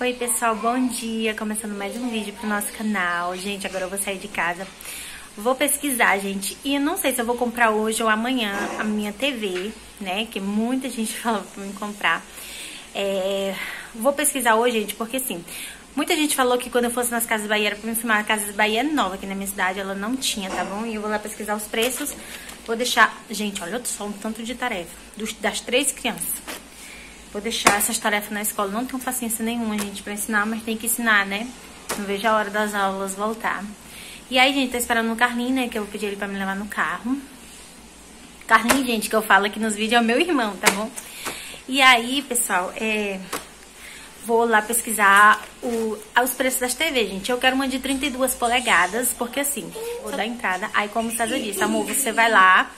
Oi pessoal, bom dia! Começando mais um vídeo pro nosso canal. Gente, agora eu vou sair de casa. Vou pesquisar, gente. E eu não sei se eu vou comprar hoje ou amanhã a minha TV, né? Que muita gente falou pra mim comprar. É... Vou pesquisar hoje, gente, porque assim... Muita gente falou que quando eu fosse nas Casas Bahia era pra me filmar. A Casas Bahia é nova aqui na minha cidade, ela não tinha, tá bom? E eu vou lá pesquisar os preços. Vou deixar... Gente, olha só um tanto de tarefa. Dos, das três crianças. Vou deixar essas tarefas na escola. Não tenho paciência nenhuma, gente, pra ensinar, mas tem que ensinar, né? Não vejo a hora das aulas voltar. E aí, gente, tô esperando o Carlinho, né? Que eu vou pedir ele pra me levar no carro. Carlinho, gente, que eu falo aqui nos vídeos é o meu irmão, tá bom? E aí, pessoal, é... Vou lá pesquisar o, os preços das TVs, gente. Eu quero uma de 32 polegadas, porque assim, vou dar entrada. Aí, como o César disse, amor, você vai lá,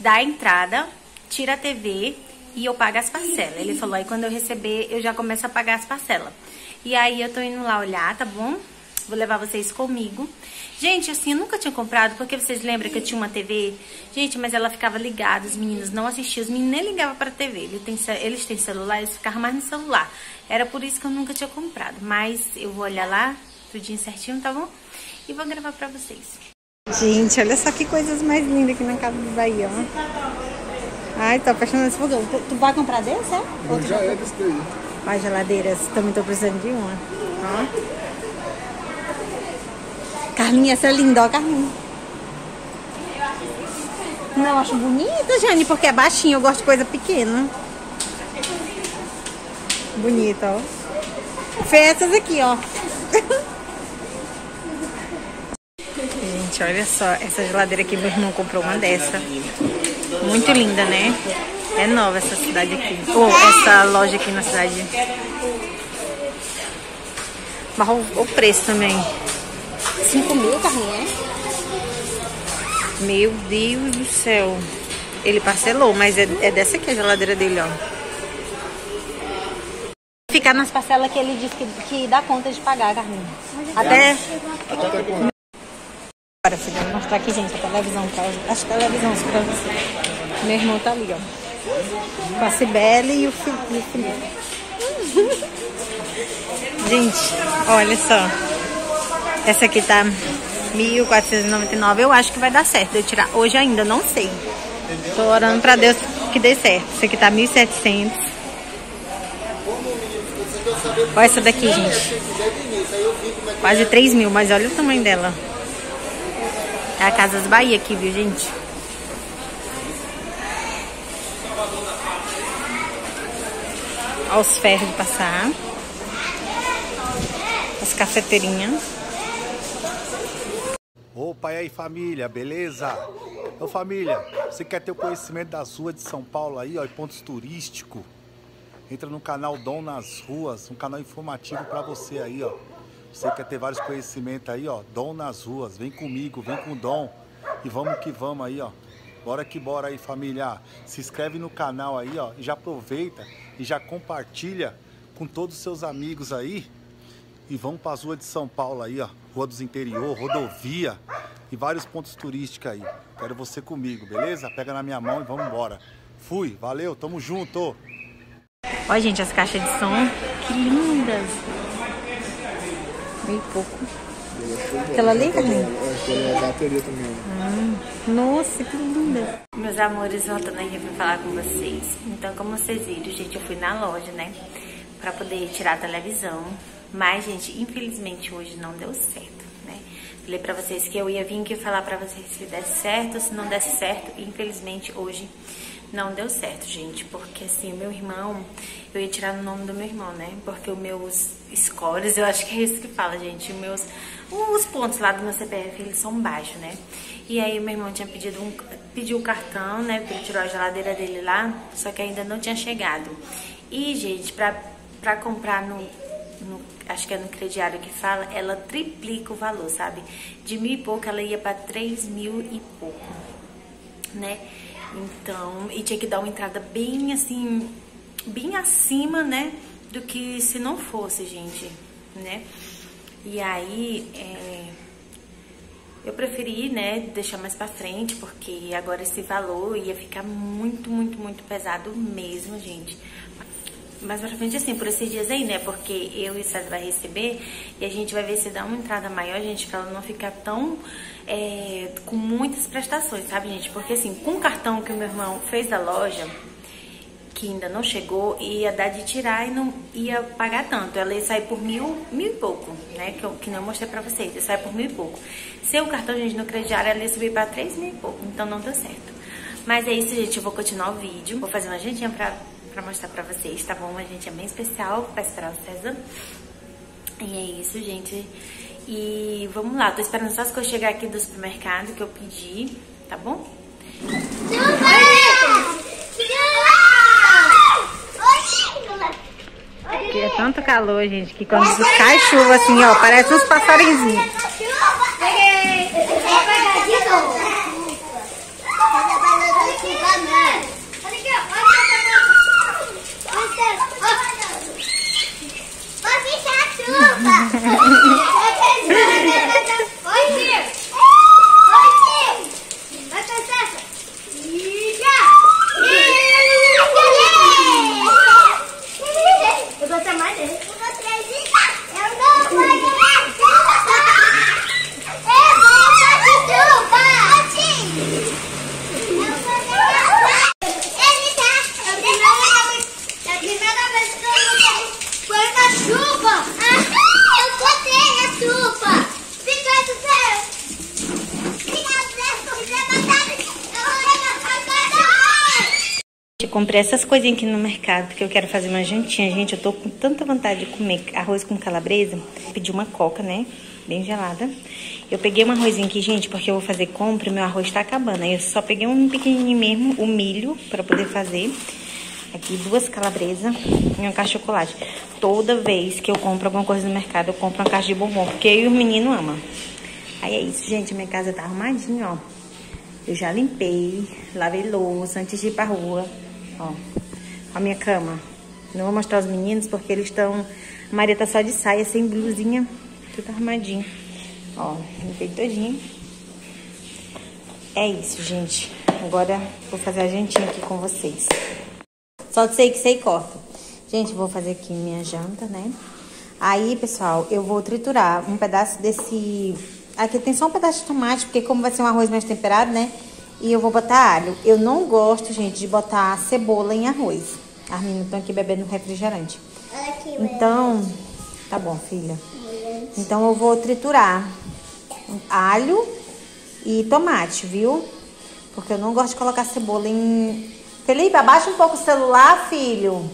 dá a entrada, tira a TV e eu pago as parcelas. Ele falou, aí quando eu receber, eu já começo a pagar as parcelas. E aí eu tô indo lá olhar, tá bom? Vou levar vocês comigo. Gente, assim, eu nunca tinha comprado, porque vocês lembram que eu tinha uma TV? Gente, mas ela ficava ligada, os meninos não assistiam, os meninos nem ligavam pra TV. Eles têm, eles têm celular, eles ficavam mais no celular. Era por isso que eu nunca tinha comprado. Mas eu vou olhar lá, tudinho certinho, tá bom? E vou gravar pra vocês. Gente, olha só que coisas mais lindas aqui na casa do Bahia, ó. Ai, tô apaixonada nesse fogão. Tu, tu, vai comprar desse, é? Ou já é desse daí. Ai, geladeiras. Também tô precisando de uma. Ó. Carlinha, essa é linda, ó, Carlinha. Não, acho bonita, Jane, porque é baixinho. Eu gosto de coisa pequena. Bonita, ó. Fê, essas aqui, ó. Gente, olha só. Essa geladeira aqui, meu irmão comprou uma dessa. Muito linda, né? É nova essa cidade aqui. Ou essa loja aqui na cidade. Mas o preço também. 5 mil, Carlinha? Meu Deus do céu. Ele parcelou, mas é, é dessa aqui a geladeira dele, ó. Ficar nas parcelas que ele disse que, que dá conta de pagar, Carlinhos. Até... Até? Agora, filha, vou mostrar aqui, gente, a televisão pra As televisões pra você. Meu irmão tá ali, ó. Com a Cibele e o Felipe. gente, olha só. Essa aqui tá 1.499. Eu acho que vai dar certo eu tirar. Hoje ainda, não sei. Tô orando pra Deus que dê certo. Essa aqui tá 1.700. Olha essa daqui, gente. Quase 3 mil, mas olha o tamanho dela. É a Casas Bahia aqui, viu, gente? Olha os ferros de passar. As cafeteirinhas. Opa, e aí família, beleza? Ô família, você quer ter o conhecimento das ruas de São Paulo aí, ó, e pontos turísticos? Entra no canal Dom nas Ruas, um canal informativo pra você aí, ó. Você quer ter vários conhecimentos aí, ó, Dom nas Ruas, vem comigo, vem com o Dom e vamos que vamos aí, ó. Bora que bora aí, família. Se inscreve no canal aí, ó, e já aproveita e já compartilha com todos os seus amigos aí. E vamos para as ruas de São Paulo aí, ó. Rua dos Interior, rodovia e vários pontos turísticos aí. Quero você comigo, beleza? Pega na minha mão e vamos embora. Fui, valeu, tamo junto. Olha, gente, as caixas de som, que lindas. Meio pouco. Aquela ali, Carlinhos? É, bateria também. Hum, nossa, que linda. Meus amores, voltando aqui pra falar com vocês. Então, como vocês viram, gente, eu fui na loja, né? Pra poder tirar a televisão. Mas, gente, infelizmente hoje não deu certo, né? Falei pra vocês que eu ia vir aqui falar pra vocês se desse certo, se não desse certo. Infelizmente hoje não deu certo, gente. Porque, assim, o meu irmão, eu ia tirar no nome do meu irmão, né? Porque os meus scores, eu acho que é isso que fala, gente. Os meus os pontos lá do meu CPF, eles são baixos, né? E aí meu irmão tinha pedido um, pediu o cartão, né? Porque ele tirou a geladeira dele lá, só que ainda não tinha chegado. E, gente, pra, pra comprar no, no acho que é no crediário que fala, ela triplica o valor, sabe? De mil e pouco ela ia pra três mil e pouco, né? Então, e tinha que dar uma entrada bem assim, bem acima, né, do que se não fosse, gente, né? E aí, é, eu preferi, né, deixar mais pra frente, porque agora esse valor ia ficar muito, muito, muito pesado mesmo, gente. Mais pra frente, assim, por esses dias aí, né, porque eu e o César vai receber e a gente vai ver se dá uma entrada maior, gente, pra ela não ficar tão, é, com muitas prestações, sabe, gente? Porque, assim, com o cartão que o meu irmão fez da loja, que ainda não chegou, ia dar de tirar e não ia pagar tanto. Ela ia sair por mil, mil e pouco, né? Que, eu, que não mostrei pra vocês. Ia sair por mil e pouco. Seu cartão, gente, no crediário, ela ia subir pra três mil e pouco. Então não deu certo. Mas é isso, gente. Eu vou continuar o vídeo. Vou fazer uma jantinha pra, pra mostrar pra vocês, tá bom? Uma jantinha bem especial pra esperar o César. E é isso, gente. E vamos lá. Tô esperando só as coisas chegar aqui do supermercado que eu pedi, tá bom? Aqui é tanto calor, gente, que quando cai chuva assim, ó, parece uns passarinhos. Eu vou chamar dele. Eu vou acreditar. Eu não vou acreditar. Eu vou acreditar. Eu vou acreditar. Ele tá. É a primeira vez. É a primeira vez que eu foi na chuva. Ah, eu botei na chuva. Fica do céu. Fica do céu. Fica do céu. Eu vou levar Eu comprei essas coisinhas aqui no mercado, porque eu quero fazer uma jantinha. Gente, eu tô com tanta vontade de comer arroz com calabresa. Pedi uma coca, né? Bem gelada. Eu peguei um arrozinho aqui, gente, porque eu vou fazer compra e meu arroz tá acabando. Aí eu só peguei um pequenininho mesmo, o milho, pra poder fazer. Aqui duas calabresas e uma caixa de chocolate. Toda vez que eu compro alguma coisa no mercado, eu compro uma caixa de bombom, porque e o menino ama. Aí é isso, gente. Minha casa tá arrumadinha, ó. Eu já limpei, lavei louça antes de ir pra rua. Ó, a minha cama. Não vou mostrar os meninos porque eles estão... A Maria tá só de saia, sem blusinha, tudo arrumadinho. Ó, limpei todinho. É isso, gente. Agora vou fazer a jantinha aqui com vocês. Só sei que sei corta. Gente, vou fazer aqui minha janta, né? Aí, pessoal, eu vou triturar um pedaço desse... Aqui tem só um pedaço de tomate, porque como vai ser um arroz mais temperado, né? E eu vou botar alho. Eu não gosto, gente, de botar cebola em arroz. As meninas estão aqui bebendo refrigerante. Então, tá bom, filha. Então eu vou triturar alho e tomate, viu? Porque eu não gosto de colocar cebola em... Felipe, abaixa um pouco o celular, filho.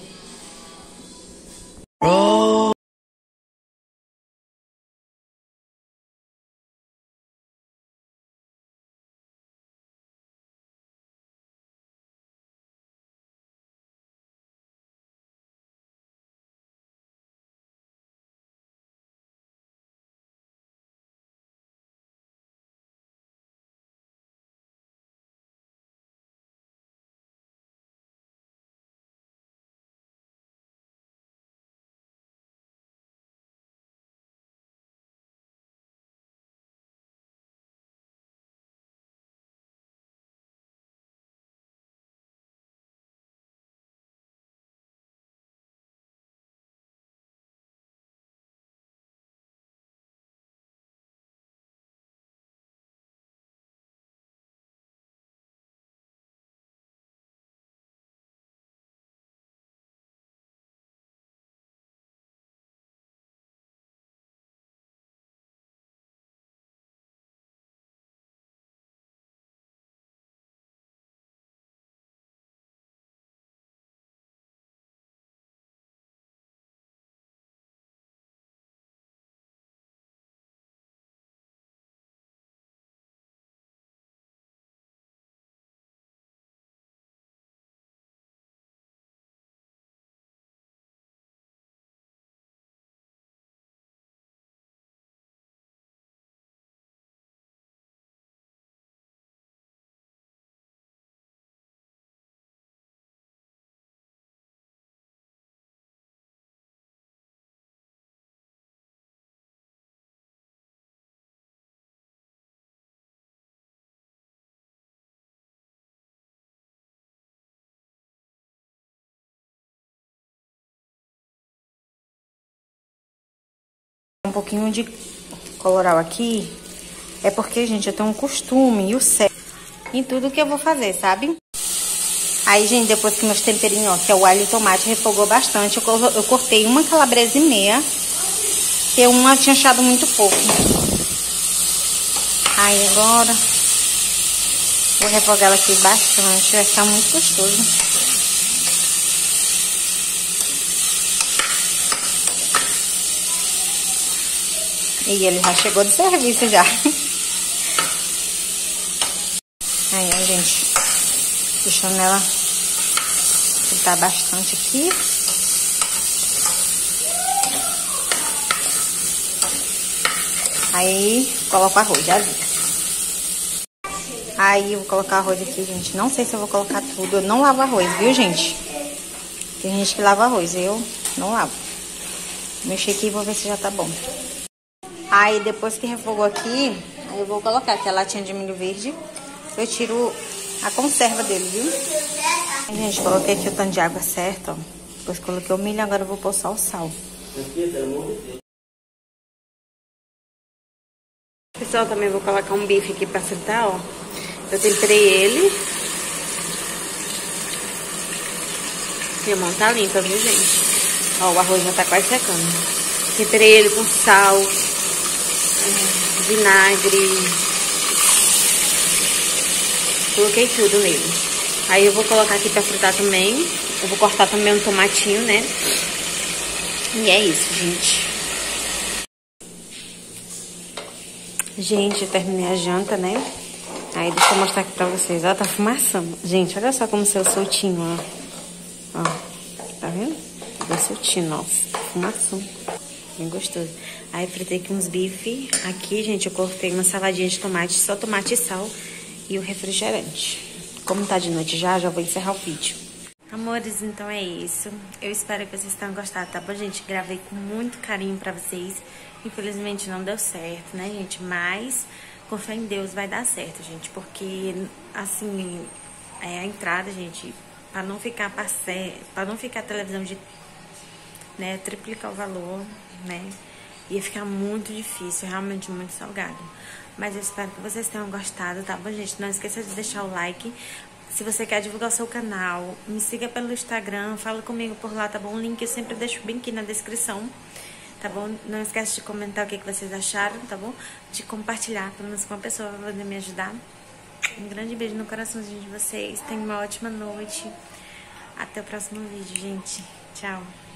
Um pouquinho de coloral aqui. É porque, gente, eu tenho um costume e o certo em tudo que eu vou fazer, sabe? Aí, gente, depois que meus temperinhos, ó, que é o alho e tomate, refogou bastante, eu, eu cortei uma calabresa e meia, que uma tinha achado muito pouco. Aí, agora, vou refogar ela aqui bastante, vai ficar muito gostoso. E ele já chegou de serviço já. Aí, ó, gente. Deixando ela fritar bastante aqui. Aí, coloco arroz, já vi. Aí, eu vou colocar arroz aqui, gente. Não sei se eu vou colocar tudo. Eu não lavo arroz, viu, gente? Tem gente que lava arroz, eu não lavo. Mexer aqui e vou ver se já tá bom. Aí, depois que refogou aqui, aí eu vou colocar aqui a latinha de milho verde. Eu tiro a conserva dele, viu? Gente, coloquei aqui o tanto de água certo, ó. Depois coloquei o milho, agora eu vou pôr o sal. Pessoal, também vou colocar um bife aqui pra fritar, ó. Eu temperei ele. Minha mão tá limpa, viu, gente? Ó, o arroz já tá quase secando. Temperei ele com sal, vinagre, Coloquei tudo nele. Aí eu vou colocar aqui pra fritar também. Eu vou cortar também um tomatinho, né? E é isso, gente. Gente, eu terminei a janta, né? Aí deixa eu mostrar aqui pra vocês. Ó, tá fumaçando. Gente, olha só como saiu soltinho, ó. Ó, tá vendo? Tá soltinho, nossa. Fumaçando. Bem gostoso. Aí fritei aqui uns bife. Aqui, gente, eu cortei uma saladinha de tomate, só tomate e sal e o refrigerante. Como tá de noite já, já vou encerrar o vídeo. Amores, então é isso. Eu espero que vocês tenham gostado, tá bom, gente? Gravei com muito carinho pra vocês. Infelizmente não deu certo, né, gente? Mas com fé em Deus vai dar certo, gente. Porque, assim, é a entrada, gente, pra não ficar passe... para não ficar televisão de, né, triplicar o valor, né? Ia ficar muito difícil, realmente muito salgado. Mas eu espero que vocês tenham gostado, tá bom, gente? Não esqueça de deixar o like. Se você quer divulgar o seu canal, me siga pelo Instagram, fala comigo por lá, tá bom? O link eu sempre deixo bem aqui na descrição, tá bom? Não esquece de comentar o que, vocês acharam, tá bom? De compartilhar, pelo menos com uma pessoa vai poder me ajudar. Um grande beijo no coraçãozinho de vocês. Tenham uma ótima noite. Até o próximo vídeo, gente. Tchau.